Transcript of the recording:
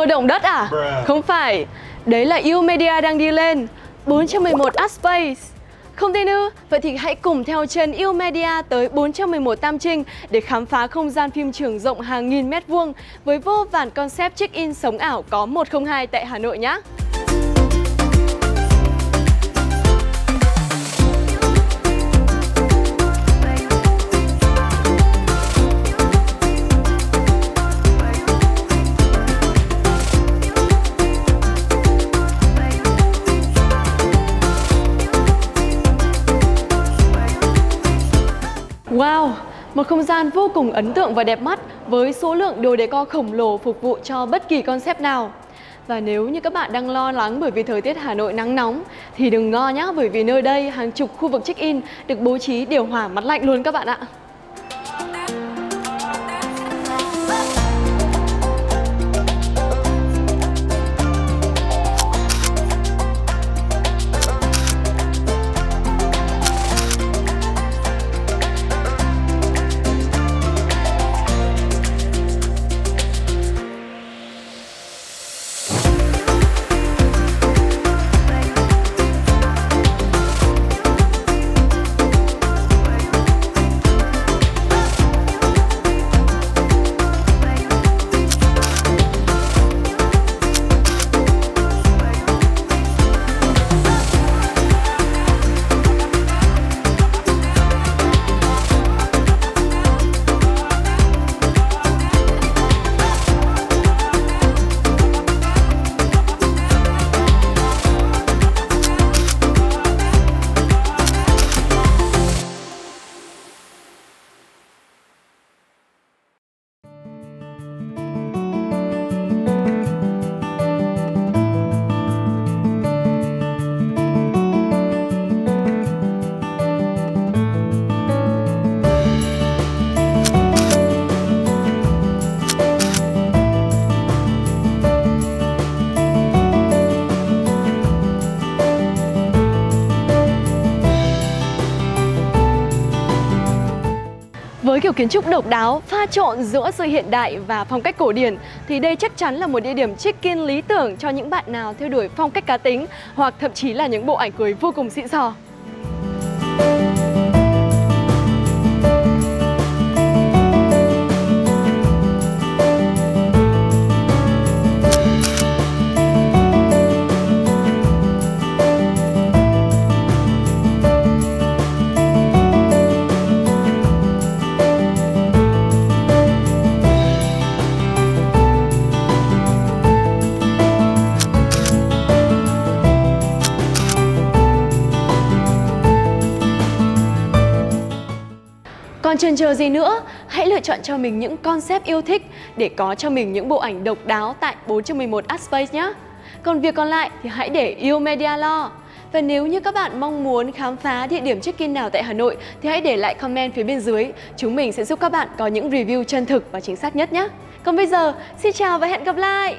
Ồ động đất à? Không phải, đấy là yêu media đang đi lên 411 Art Space không tin ư? Vậy thì hãy cùng theo chân yêu media tới 411 Tam Trinh để khám phá không gian phim trường rộng hàng nghìn mét vuông với vô vàn concept check-in sống ảo có 102 tại Hà Nội nhé. Wow, một không gian vô cùng ấn tượng và đẹp mắt với số lượng đồ decor khổng lồ phục vụ cho bất kỳ concept nào. Và nếu như các bạn đang lo lắng bởi vì thời tiết Hà Nội nắng nóng thì đừng lo nhé bởi vì nơi đây hàng chục khu vực check-in được bố trí điều hòa mặt lạnh luôn các bạn ạ. Với kiểu kiến trúc độc đáo, pha trộn giữa sự hiện đại và phong cách cổ điển thì đây chắc chắn là một địa điểm check-in lý tưởng cho những bạn nào theo đuổi phong cách cá tính hoặc thậm chí là những bộ ảnh cưới vô cùng xịn sò. Còn chần chờ gì nữa, hãy lựa chọn cho mình những concept yêu thích để có cho mình những bộ ảnh độc đáo tại 411 Art Space nhé. Còn việc còn lại thì hãy để yêu media lo. Và nếu như các bạn mong muốn khám phá địa điểm check-in nào tại Hà Nội thì hãy để lại comment phía bên dưới. Chúng mình sẽ giúp các bạn có những review chân thực và chính xác nhất nhé. Còn bây giờ, xin chào và hẹn gặp lại!